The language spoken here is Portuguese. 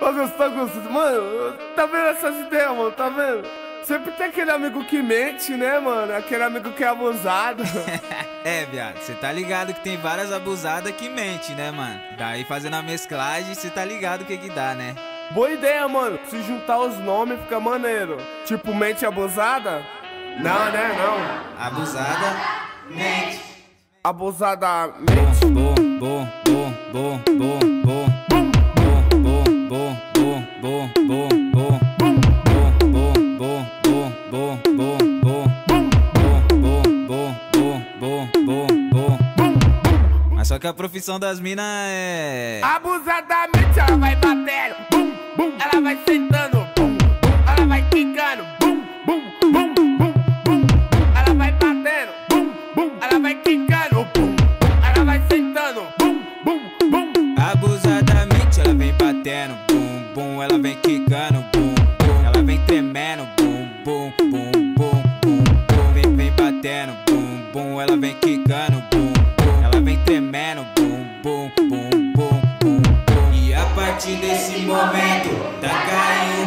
Ô, Gustavo, Gustavo, mano, tá vendo essas ideias, mano? Tá vendo? Sempre tem aquele amigo que mente, né, mano? Aquele amigo que é abusado. é, viado, você tá ligado que tem várias abusadas que mente, né, mano? Daí fazendo a mesclagem, você tá ligado o que que dá, né? Boa ideia, mano. Se juntar os nomes fica maneiro. Tipo, mente abusada? Não, né? Não. Abusada, mente. Abusada, mente. Bom, bom, bom, bom, bom, bom, bom. Bom, bom, bom. Mas só que a profissão das minas é. Abusadamente ela vai batendo, bum, bum. Ela vai sentando, bum, bum. Ela vai quicando, bum, bum, bum, bum, bum. Ela vai batendo, bum, bum. Ela vai quicando, bum, bum. Ela vai sentando, bum, bum, bum. Abusadamente ela vem batendo, bum, bum. Ela vem quicando, bum, bum. Ela vem tremendo, bum, bum, bum. vem quicando, bum, bum. Ela vem tremendo, bum, bum, bum, bum, bum. E a partir desse momento, tá caindo.